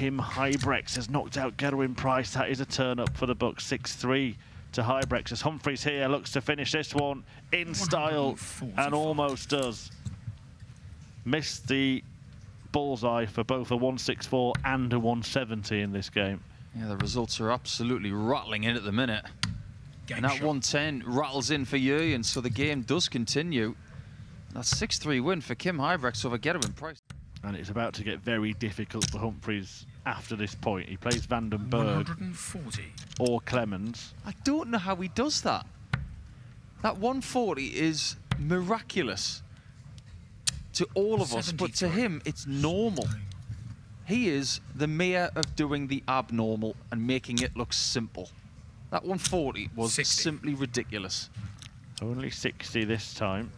Kim Huybrechts has knocked out Gerwyn Price. That is a turn up for the Bucks. 6-3 to Huybrechts as Humphries here looks to finish this one in style and almost does. Missed the bullseye for both a 164 and a 170 in this game. Yeah, the results are absolutely rattling in at the minute. Game and that shot. 110 rattles in for and so the game does continue. That's 6-3 win for Kim Huybrechts over Gerwyn Price. And it's about to get very difficult for Humphries after this point. He plays Van den Bergh or Clemens. I don't know how he does that. That 140 is miraculous to all of us, but to him, it's normal. He is the mayor of doing the abnormal and making it look simple. That 140 was 60. simply ridiculous. Only 60 this time.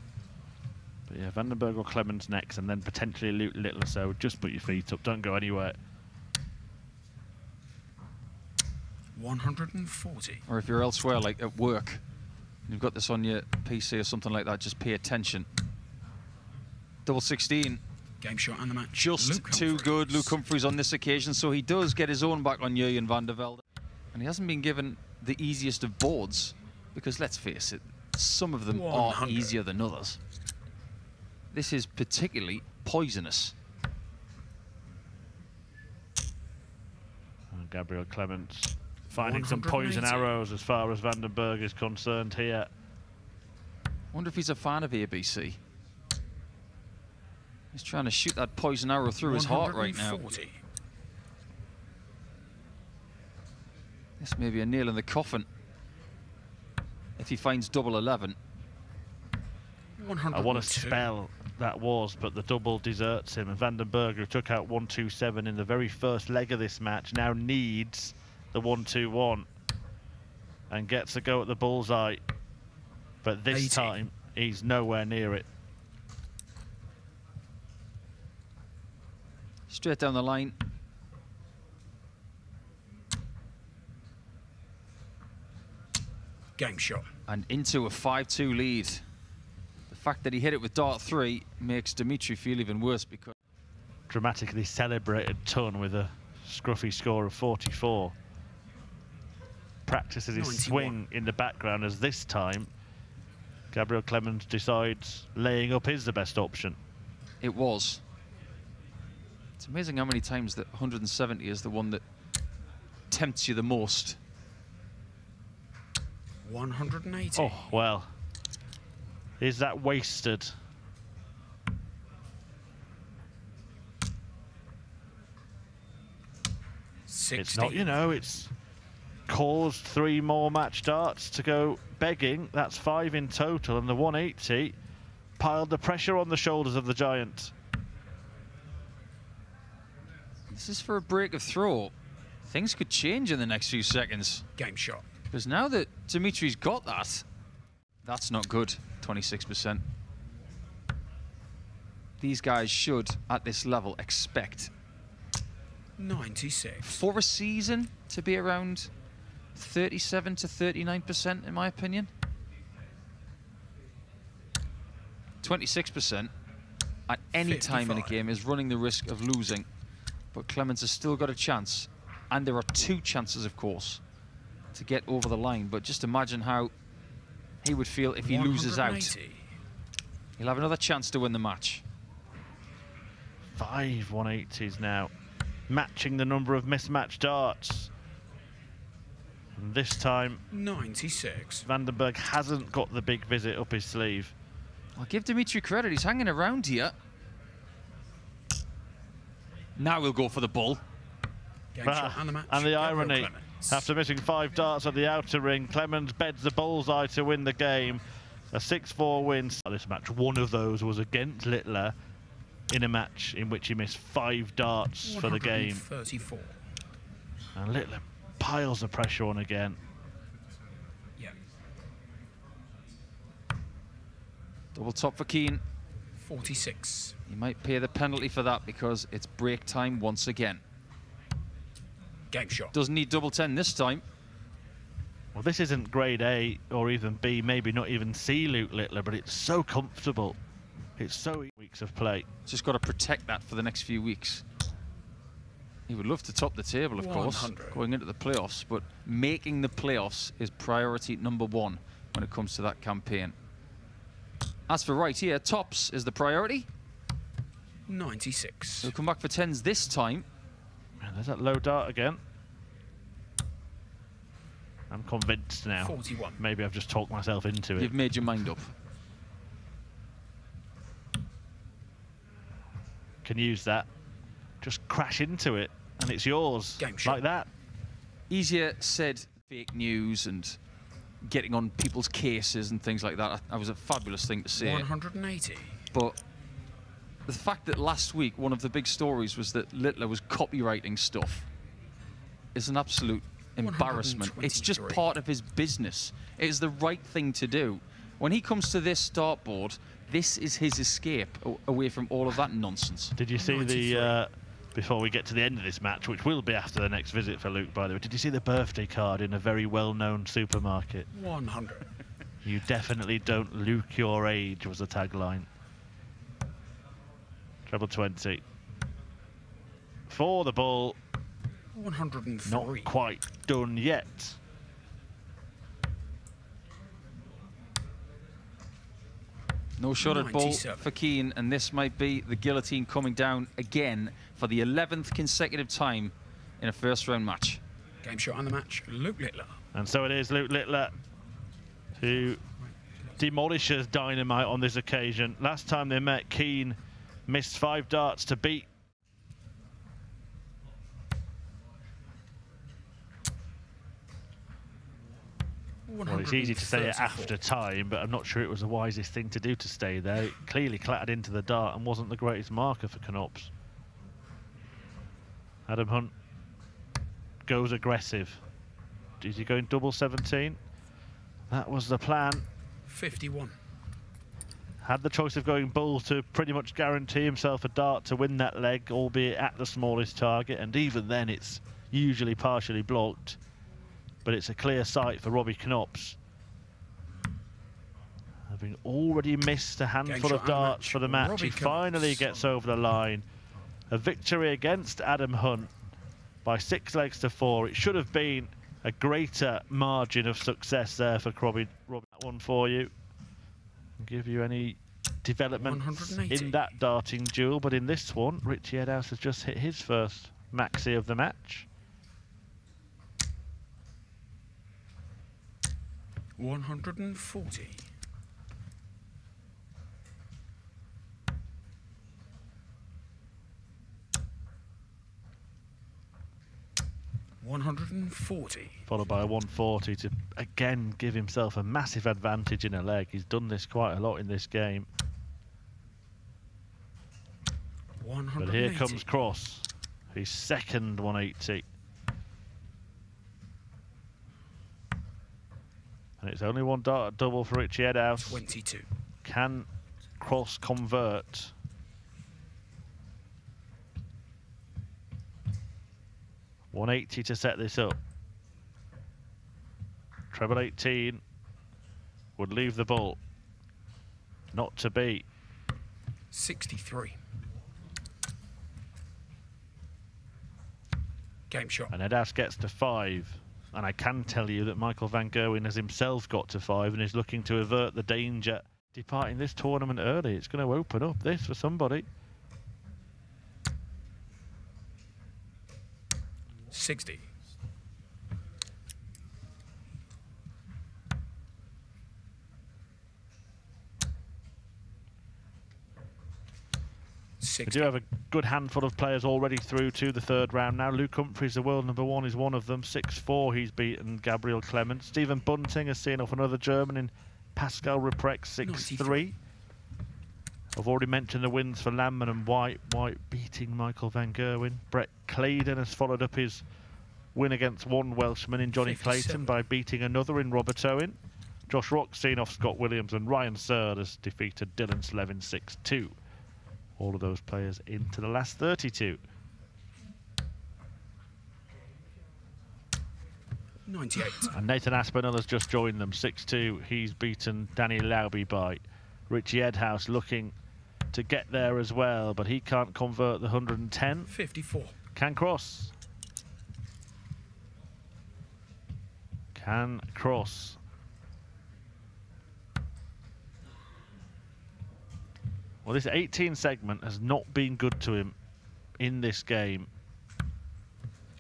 But yeah, Van den Bergh or Clemens next, and then potentially Luke Littler. So just put your feet up. Don't go anywhere. 140. Or if you're elsewhere, like at work, you've got this on your PC or something like that, just pay attention. Double 16. Game shot and the match. Just Luke too Humphries. good, Luke Humphries, on this occasion. So he does get his own back on Jurjen van der Velde. And he hasn't been given the easiest of boards, because let's face it, some of them 100. are easier than others. This is particularly poisonous. Gabriel Clemens finding some poison arrows as far as Van den Bergh is concerned here. wonder if he's a fan of ABC. He's trying to shoot that poison arrow through his heart right now. This may be a nail in the coffin if he finds double 11. I want to spell that was, but the double deserts him. And Van den Bergh, who took out 1-2-7 in the very first leg of this match, now needs the 1-2-1 and gets a go at the bullseye. But this 80. time, he's nowhere near it. Straight down the line. Game shot. And into a 5-2 lead fact that he hit it with dart three makes Dimitri feel even worse because dramatically celebrated Ton with a scruffy score of 44. Practices his 91. swing in the background as this time Gabriel Clemens decides laying up is the best option. It was. It's amazing how many times that 170 is the one that tempts you the most. 180. Oh, well, is that wasted? It's not, you know, it's caused three more match darts to go begging. That's five in total, and the 180 piled the pressure on the shoulders of the Giant. This is for a break of throw. Things could change in the next few seconds. Game shot. Because now that Dimitri's got that, that's not good. 26%. These guys should, at this level, expect 96 for a season to be around 37 to 39%, in my opinion. 26% at any 55. time in a game is running the risk of losing. But Clemens has still got a chance. And there are two chances, of course, to get over the line. But just imagine how he would feel if he loses out. He'll have another chance to win the match. Five 180s now, matching the number of mismatched darts. And this time, 96. Van den Bergh hasn't got the big visit up his sleeve. I'll give Dimitri credit, he's hanging around here. Now we'll go for the bull. Ah, and the, and the irony. After missing five darts at the outer ring, Clemens beds the bullseye to win the game. A 6-4 win. This match, one of those was against Littler in a match in which he missed five darts for the game. 34. And Littler piles the pressure on again. Yeah. Double top for Keane. 46. He might pay the penalty for that because it's break time once again. Game shot. Doesn't need double 10 this time. Well, this isn't grade A or even B, maybe not even C Luke Littler, but it's so comfortable. It's so weeks of play. Just got to protect that for the next few weeks. He would love to top the table, of course, going into the playoffs, but making the playoffs is priority number one when it comes to that campaign. As for right here, tops is the priority. 96. He'll come back for tens this time. And there's that low dart again. I'm convinced now. 41. Maybe I've just talked myself into it. You've made your mind up. Can use that. Just crash into it, and it's yours. Game shot. Like that. Easier said fake news and getting on people's cases and things like that. That was a fabulous thing to say. 180. But the fact that last week one of the big stories was that Littler was copywriting stuff is an absolute embarrassment. It's just part of his business. It is the right thing to do. When he comes to this dartboard, this is his escape away from all of that nonsense. Did you see the, uh, before we get to the end of this match, which will be after the next visit for Luke, by the way, did you see the birthday card in a very well-known supermarket? 100. You definitely don't Luke your age was the tagline. Treble 20. For the ball, 103. not quite done yet. No shot at ball for Keane, and this might be the guillotine coming down again for the 11th consecutive time in a first round match. Game shot on the match. Luke Littler. And so it is Luke Littler who demolishes Dynamite on this occasion. Last time they met, Keane missed five darts to beat. Well, it's easy to say it after time, but I'm not sure it was the wisest thing to do to stay there. It clearly clattered into the dart and wasn't the greatest marker for Knops. Adam Hunt goes aggressive. Is he going double 17? That was the plan. 51. Had the choice of going bull to pretty much guarantee himself a dart to win that leg, albeit at the smallest target, and even then it's usually partially blocked. But it's a clear sight for Robbie Knops. Having already missed a handful of darts for the match, Robbie he finally Knops. gets over the line. A victory against Adam Hunt by six legs to four. It should have been a greater margin of success there for Robbie. Robbie that one for you. Give you any developments in that darting duel, but in this one, Richie Edhouse has just hit his first maxi of the match. 140. One hundred and forty. followed by a 140 to again give himself a massive advantage in a leg. He's done this quite a lot in this game. But here comes Cross, his second 180. And it's only one double for Richie Edhouse. twenty-two. Can Cross convert? One eighty to set this up. Treble eighteen would leave the ball. Not to be. Sixty-three. Game shot. And Edhouse gets to five. And I can tell you that Michael Van Gerwen has himself got to five and is looking to avert the danger departing this tournament early. It's going to open up this for somebody. Sixty. We do have a good handful of players already through to the third round now. Luke Humphries, the world number one, is one of them. 6-4, he's beaten Gabriel Clement. Stephen Bunting has seen off another German in Pascal Rupprecht, 6-3. 93. I've already mentioned the wins for Landman and White. White beating Michael Van Gerwen. Brett Claydon has followed up his win against one Welshman in Jonny 57. Clayton by beating another in Robert Owen. Josh Rock seen off Scott Williams and Ryan Searle has defeated Dylan Slevin 6-2. All of those players into the last 32. Ninety-eight. And Nathan Aspinall has just joined them 6-2. He's beaten Danny Lauby by Richie Edhouse looking to get there as well, but he can't convert the 110. Fifty-four. Can cross. Can cross. Well, this 18 segment has not been good to him in this game.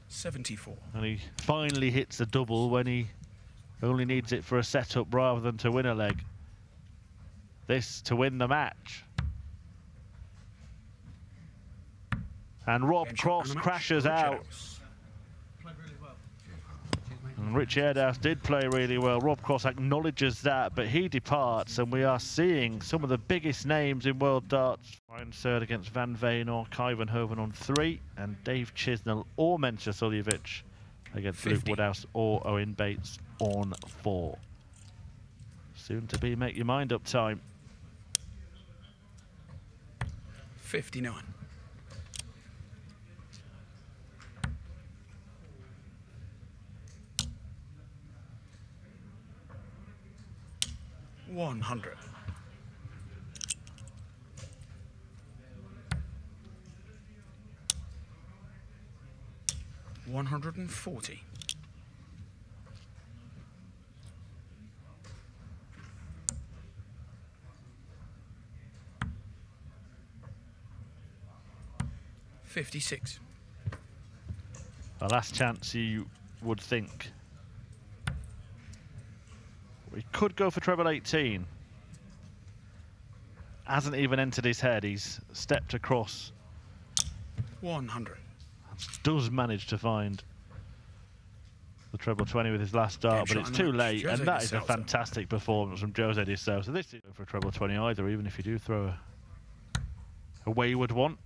74. And he finally hits a double when he only needs it for a setup rather than to win a leg. This to win the match. And Rob Cross crashes out. And Rich Edhouse did play really well. Rob Cross acknowledges that, but he departs, and we are seeing some of the biggest names in world darts. Ryan Third against Van Veen or Kai Van Hoven on three, and Dave Chisnall or Mensur Suljovic against 50. Luke Woodhouse or Owen Bates on four. Soon to be make your mind up time. 59. One hundred. One hundred and forty. Fifty-six. The last chance you would think. We could go for treble 18. Hasn't even entered his head. He's stepped across. One hundred. Does manage to find the treble 20 with his last dart, but it's too match. late. Jose and that is a de Sousa. fantastic performance from Jose de Sousa. So this isn't for a treble 20 either, even if you do throw a, a wayward one.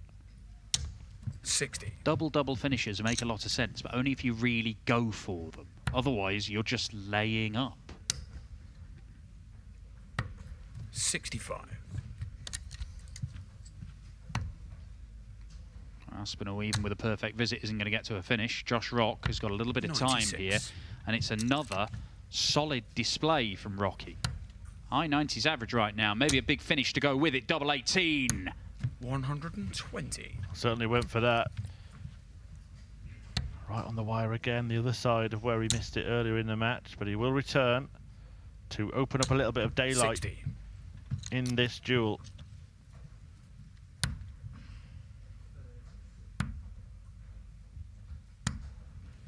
Sixty. Double double finishes make a lot of sense, but only if you really go for them. Otherwise, you're just laying up. Sixty-five. Aspinall, even with a perfect visit, isn't going to get to a finish. Josh Rock has got a little bit of time here, and it's another solid display from Rocky. High 90s average right now. Maybe a big finish to go with it. Double 18. One hundred and twenty. Certainly went for that. Right on the wire again, the other side of where he missed it earlier in the match, but he will return to open up a little bit of daylight Sixty. In this duel.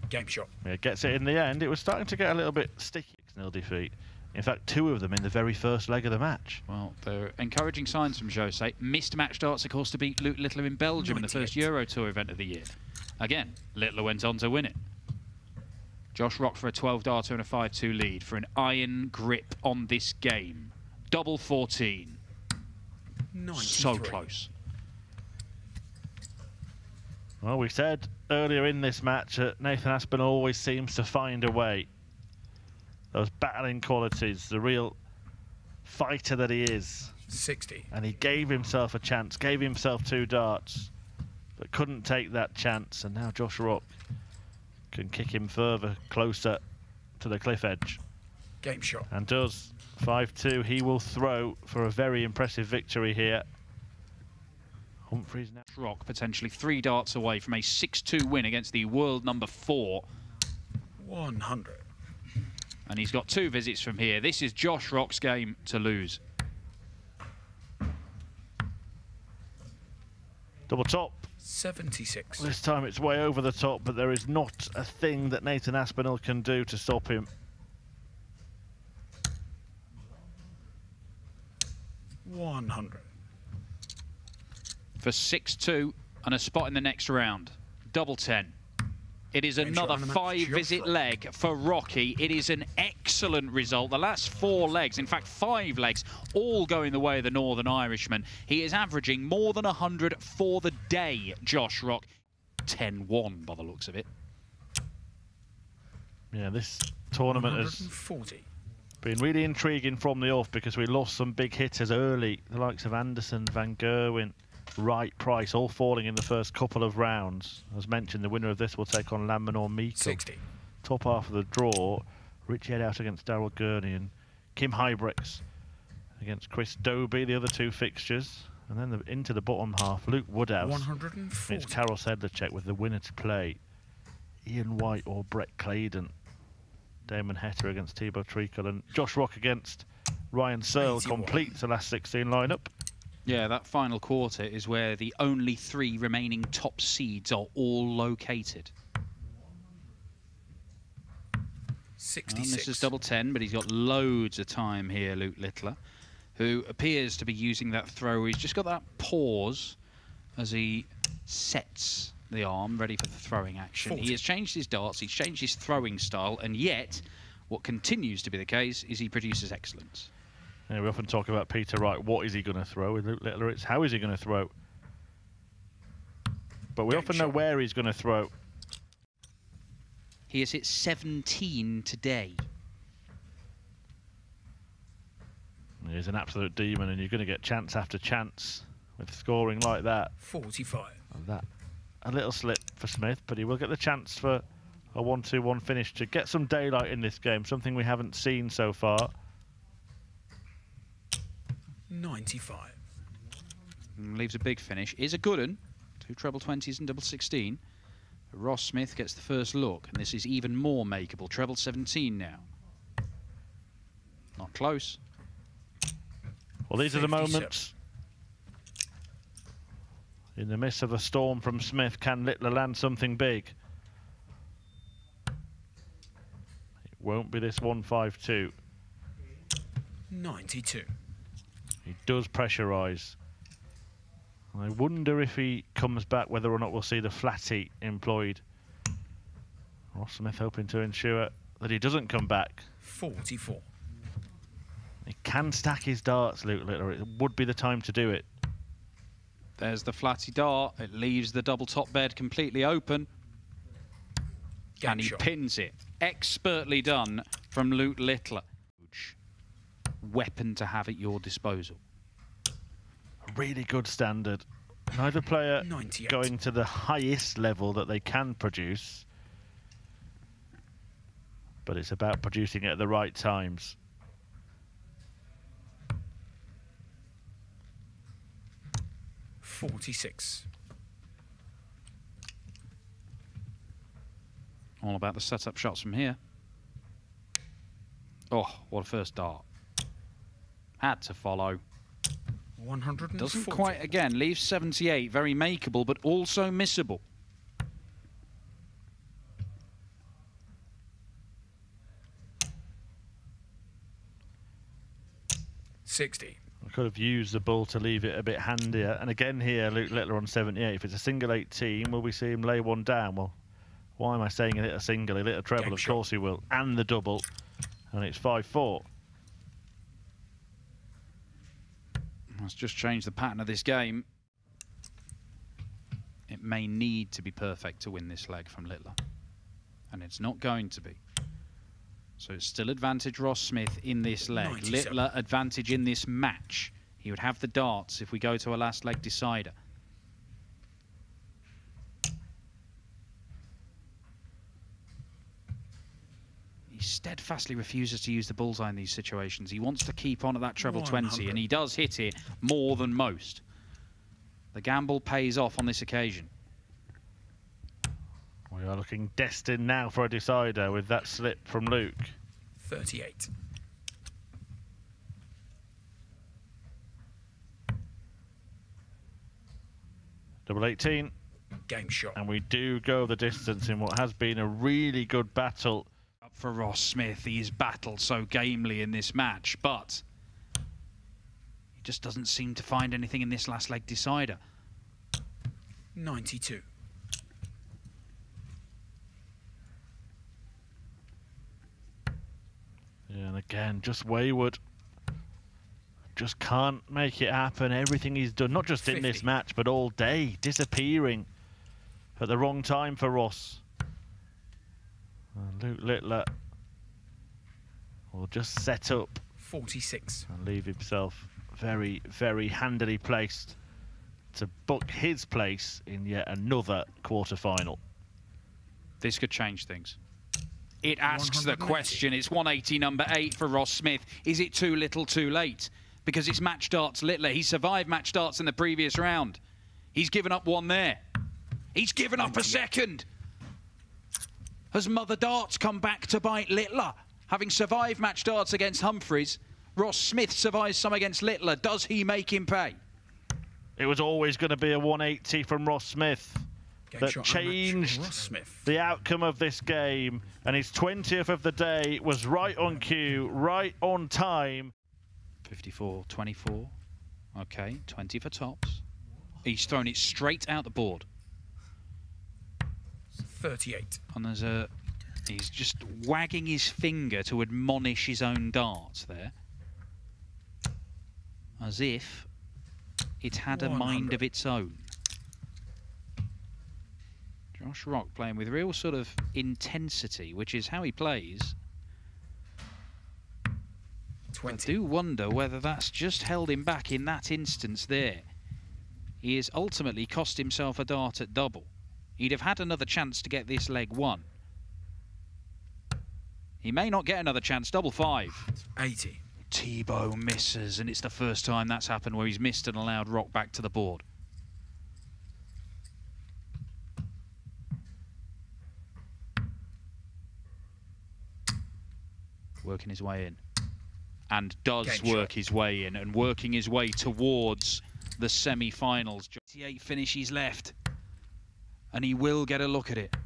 Game shot. Yeah, gets it in the end. It was starting to get a little bit sticky. Nil defeat. In fact, two of them in the very first leg of the match. Well, they're encouraging signs from Jose. Missed match starts, of course, to beat Luke Littler in Belgium in the first Euro Tour event of the year. Again, Littler went on to win it. Josh Rock for a 12 darter and a 5 2 lead for an iron grip on this game. Double 14. So close. Well, we said earlier in this match that Nathan Aspinall always seems to find a way. Those battling qualities, the real fighter that he is. Sixty. And he gave himself a chance, gave himself two darts, but couldn't take that chance. And now Josh Rock can kick him further, closer to the cliff edge. Game shot. And does. 5-2, he will throw for a very impressive victory here. Humphries now. Rock potentially three darts away from a 6 2 win against the world number four. One hundred. And he's got two visits from here. This is Josh Rock's game to lose. Double top. Seventy-six. This time it's way over the top, but there is not a thing that Nathan Aspinall can do to stop him. One hundred. for 6-2 and a spot in the next round. Double 10. It is another on the match, five Josh visit leg for Rocky. It is an excellent result. The last four legs, in fact five legs, all going the way of the Northern Irishman. He is averaging more than 100 for the day, Josh Rock. 10-1 by the looks of it. Yeah, this tournament One has hundred and forty. Been really intriguing from the off because we lost some big hitters early, the likes of Anderson, Van Gerwen, Wright, Price, all falling in the first couple of rounds. As mentioned, the winner of this will take on Landman or Meeko. Sixty. Top half of the draw, Richie Edhouse against Daryl Gurney and Kim Huybrechts against Chris Dobey, the other two fixtures. And then the, into the bottom half, Luke Woodhouse. 140. It's Karel Sedlacek with the winner to play. Ian White or Brett Claydon. Damon Heta against Thibault Tricole and Josh Rock against Ryan Searle 81. completes the last 16 lineup. Yeah, that final quarter is where the only three remaining top seeds are all located. And 66. this is double 10, but he's got loads of time here, Luke Littler, who appears to be using that throw. He's just got that pause as he sets the arm ready for the throwing action. He has changed his darts, he's changed his throwing style, and yet what continues to be the case is he produces excellence. Yeah, we often talk about Peter Wright. What is he going to throw? With Luke Littler, it's how is he going to throw? But we Game often know where he's going to throw. He has hit 17 today. He's an absolute demon, and you're going to get chance after chance with scoring like that. 45. And that a little slip for Smith, but he will get the chance for a 1-2-1 finish to get some daylight in this game, something we haven't seen so far. 95. Mm, Leaves a big finish. Is a good one. Two treble 20s and double 16. Ross Smith gets the first look, and this is even more makeable. Treble 17 now. Not close. Well, these are the moments. In the midst of a storm from Smith, can Littler land something big? It won't be this 1-5-2. 92. He does pressurise. I wonder if he comes back, whether or not we'll see the flatty employed. Ross Smith hoping to ensure that he doesn't come back. 44. He can stack his darts, Luke Littler. It would be the time to do it. There's the flatty dart. It leaves the double top bed completely open, Game and he shot. pins it. Expertly done from Luke Littler. Weapon to have at your disposal. A really good standard. Neither player 98. going to the highest level that they can produce. But it's about producing it at the right times. Forty-six. All about the setup shots from here. Oh, what a first dart. Had to follow. One hundred and Doesn't quite, again, leaves 78. Very makeable, but also missable. Sixty. Could have used the ball to leave it a bit handier. And again here, Luke Littler on 78. If it's a single 18, will we see him lay one down? Well, why am I saying he hit a single? He hit a treble, Game of shot. course he will. And the double. And it's 5-4. Let's just change the pattern of this game. It may need to be perfect to win this leg from Littler. And it's not going to be. So it's still advantage Ross Smith in this leg. 97. Littler advantage in this match. He would have the darts if we go to a last leg decider. He steadfastly refuses to use the bullseye in these situations. He wants to keep on at that treble 20, and he does hit it more than most. The gamble pays off on this occasion. We are looking destined now for a decider with that slip from Luke. 38. Double 18. Game shot. And we do go the distance in what has been a really good battle. Up for Ross Smith. He's battled so gamely in this match, but he just doesn't seem to find anything in this last leg decider. 92. Again, just wayward. Just can't make it happen. Everything he's done, not just in this match, but all day, disappearing at the wrong time for Ross. And Luke Littler will just set up Forty-six. and leave himself very, very handily placed to book his place in yet another quarter final. This could change things. It asks the question. It's 180 number 8 for Ross Smith. Is it too little too late? because it's match darts Littler. He survived match darts in the previous round. He's given up one there. He's given up a second. Has Mother Darts come back to bite Littler? Having survived match darts against Humphries, Ross Smith survives some against Littler. Does he make him pay? It was always going to be a 180 from Ross Smith Game that shot and match. changed the outcome of this game, and his 20th of the day was right on cue, right on time. 54, 24. Okay, 20 for tops. He's thrown it straight out the board. 38. And there's a. He's just wagging his finger to admonish his own darts there. As if it had a mind of its own. Josh Rock playing with real sort of intensity, which is how he plays. I do wonder whether that's just held him back in that instance there. He has ultimately cost himself a dart at double. He'd have had another chance to get this leg won. He may not get another chance, double five. 80. Thibault misses, and it's the first time that's happened where he's missed and allowed Rock back to the board. Working his way in. And does Game work shot. his way in and working his way towards the semi-finals. 28 finishes left. And he will get a look at it.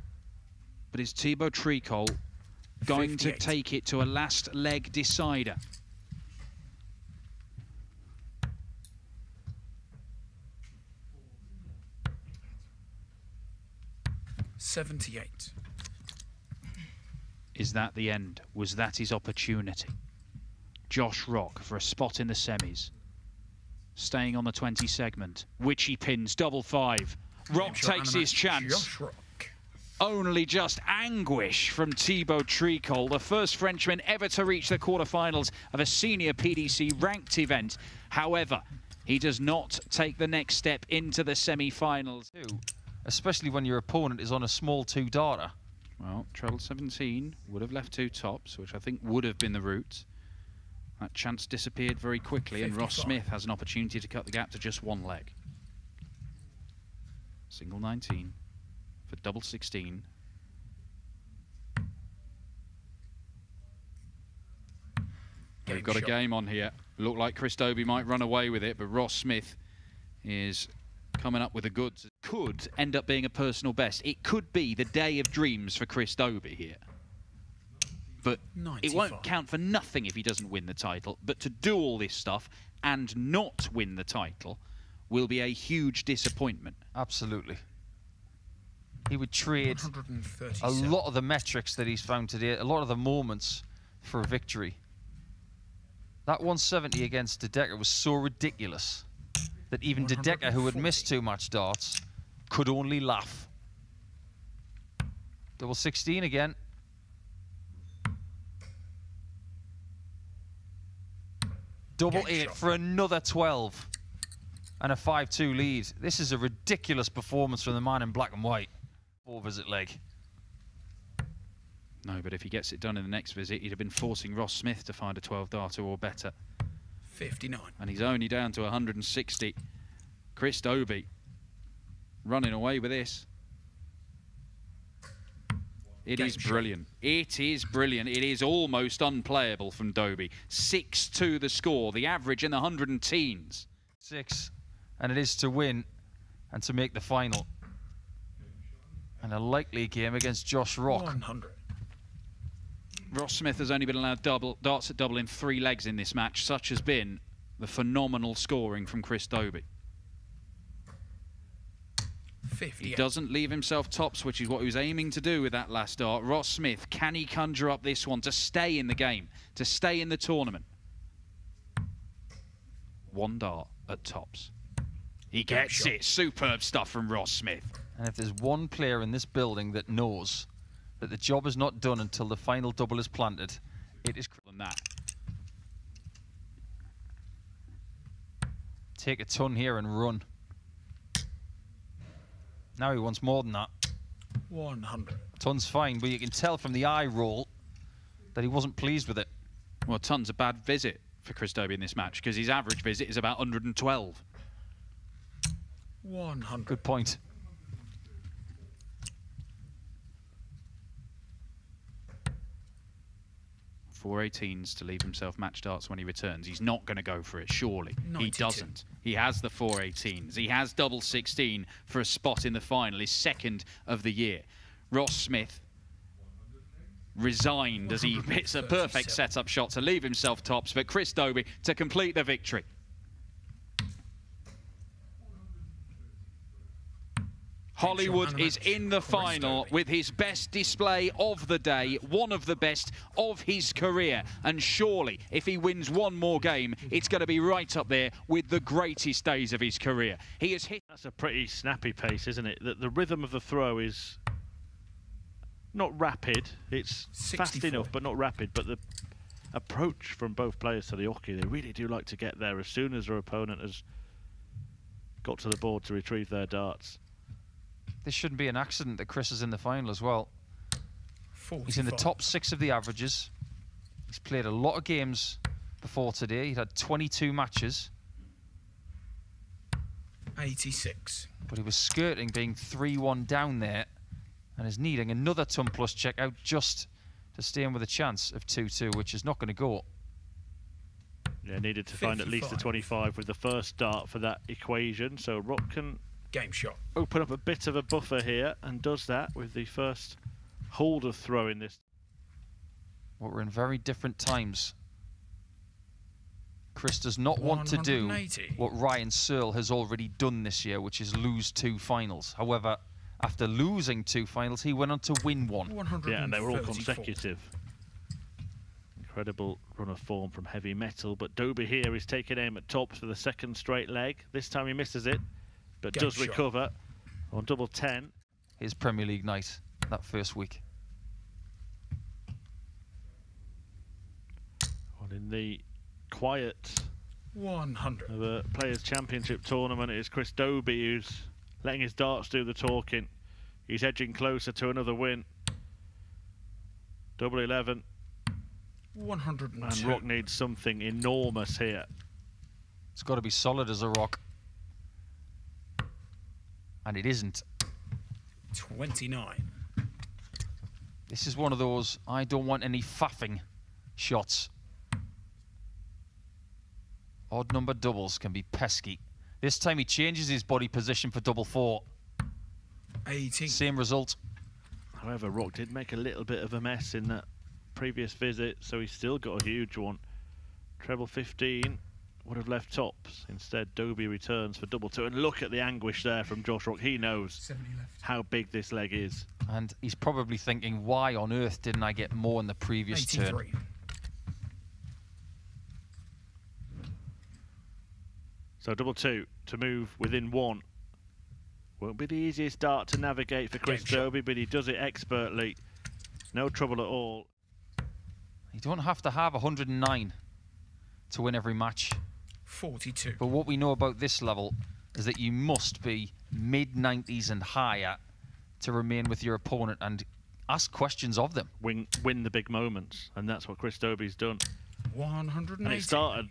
But is Thibault Tricole going to take it to a last leg decider? Seventy-eight. Is that the end? Was that his opportunity? Josh Rock for a spot in the semis. Staying on the 20 segment, which he pins double five. Rock Game shot takes his chance. Josh Rock. Only just anguish from Thibault Tricole, the first Frenchman ever to reach the quarterfinals of a senior PDC ranked event. However, he does not take the next step into the semi-finals. Especially when your opponent is on a small two darter. Well, treble 17 would have left two tops, which I think would have been the route. That chance disappeared very quickly, and Ross Smith has an opportunity to cut the gap to just one leg. Single 19 for double 16. Game We've got a game on here. Look like Chris Dobey might run away with it, but Ross Smith is coming up with the goods. Could end up being a personal best. It could be the day of dreams for Chris Dobey here. But it won't count for nothing if he doesn't win the title. But to do all this stuff and not win the title will be a huge disappointment. Absolutely. He would trade a lot of the metrics that he's found today, a lot of the moments for a victory. That 170 against De Decker was so ridiculous that even De Decker, who had missed too much darts, could only laugh. Double 16 again. Double Game eight shot. for another 12 and a 5-2 lead. This is a ridiculous performance from the man in black and white. Four visit leg. No, but if he gets it done in the next visit, he'd have been forcing Ross Smith to find a 12 darter or better. 59. and he's only down to 160. Chris Dobey running away with this. It Game is shot. brilliant. It is brilliant. It is almost unplayable from Dobey. 6-2 the score, the average in the hundred and teens. Six. And it is to win and to make the final. And a likely game against Josh Rock. 100. Ross Smith has only been allowed double darts at double in three legs in this match. Such has been the phenomenal scoring from Chris Dobey. He doesn't leave himself tops, which is what he was aiming to do with that last dart. Ross Smith, can he conjure up this one to stay in the game, to stay in the tournament? One dart at tops. He gets it. Superb stuff from Ross Smith. And if there's one player in this building that knows that the job is not done until the final double is planted, it is Than that. take a ton here and run. Now he wants more than that. 100. Ton's fine, but you can tell from the eye roll that he wasn't pleased with it. Well, tons a bad visit for Chris Dobey in this match because his average visit is about 112. 100. Good point. Four 18s to leave himself match darts when he returns. He's not going to go for it, surely. He doesn't. He has the 418s. He has double 16 for a spot in the final, his second of the year. Ross Smith resigned as he hits a perfect setup shot to leave himself tops, but Chris Dobey to complete the victory. Hollywood is in the final with his best display of the day, one of the best of his career. And surely, if he wins one more game, it's going to be right up there with the greatest days of his career. He has hit. That's a pretty snappy pace, isn't it? The, the rhythm of the throw is not rapid. It's fast enough, but not rapid. But the approach from both players to the oche, they really do like to get there as soon as their opponent has got to the board to retrieve their darts. This shouldn't be an accident that Chris is in the final as well. 45. He's in the top six of the averages. He's played a lot of games before today. He had 22 matches, 86. but he was skirting being 3-1 down there and is needing another ton plus check out just to stay in with a chance of 2-2, which is not going to go. Yeah, needed to find at least a 25 with the first dart for that equation. So Rock can Game shot. open up a bit of a buffer here and does that with the first hold of throw in this. But we're in very different times. Chris does not want to do what Ryan Searle has already done this year, which is lose two finals. However, after losing two finals, he went on to win one. Yeah, and they were all consecutive. Incredible run of form from heavy metal, but Dobey here is taking aim at tops for the second straight leg. This time he misses it, but Game does shot. recover on double 10. His Premier League night that first week. Well, in the quiet 100. of a Players' Championship tournament, it is Chris Dobey who's letting his darts do the talking. He's edging closer to another win. Double 11, 102. and Rock needs something enormous here. It's got to be solid as a rock. And it isn't. 29. This is one of those I don't want any faffing shots. Odd number doubles can be pesky. This time he changes his body position for double four. 18. Same result. However, Rock did make a little bit of a mess in that previous visit, so he's still got a huge one. Treble 15 would have left tops. Instead, Dobey returns for double two. And look at the anguish there from Josh Rock. He knows how big this leg is. And he's probably thinking, why on earth didn't I get more in the previous turn? So double two to move within one. Won't be the easiest dart to navigate for Chris Game. Dobey, but he does it expertly. No trouble at all. You don't have to have 109 to win every match. 42. But what we know about this level is that you must be mid 90s and higher to remain with your opponent and ask questions of them. Win, win the big moments, and that's what Chris Dobey's done. 180. And it started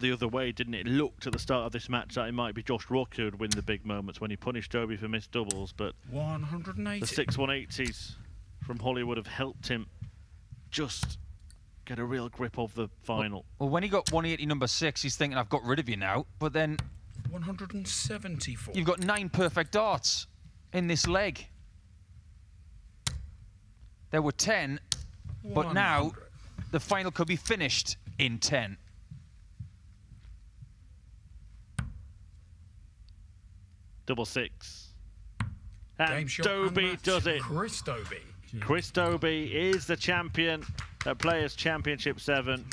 the other way, didn't it? It looked at the start of this match that it might be Josh Rock who would win the big moments when he punished Dobey for missed doubles, but 180. the six 180s from Hollywood have helped him just get a real grip of the final. Well, when he got 180 number six, he's thinking, I've got rid of you now. But then 174. you've got nine perfect darts in this leg. There were 10, but now the final could be finished in 10. Double six. And Game shot does it. Chris Dobey. Chris Dobey is the champion at Players Championship 7.